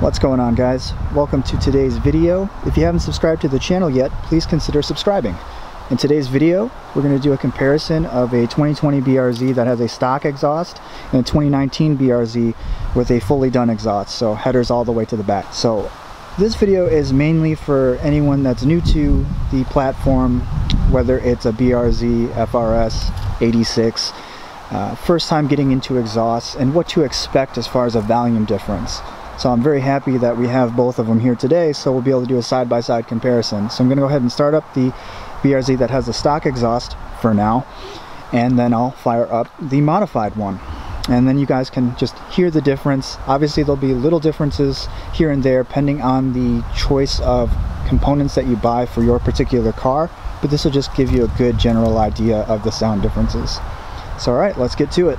What's going on guys? Welcome to today's video. If you haven't subscribed to the channel yet, please consider subscribing. In today's video, we're going to do a comparison of a 2020 BRZ that has a stock exhaust and a 2019 BRZ with a fully done exhaust, so headers all the way to the back. So this video is mainly for anyone that's new to the platform, whether it's a BRZ, FRS, 86, uh, first time getting into exhausts, and what to expect as far as a volume difference. So I'm very happy that we have both of them here today so we'll be able to do a side-by-side -side comparison. So I'm going to go ahead and start up the BRZ that has the stock exhaust for now and then I'll fire up the modified one and then you guys can just hear the difference. Obviously there'll be little differences here and there depending on the choice of components that you buy for your particular car but this will just give you a good general idea of the sound differences. So alright, let's get to it.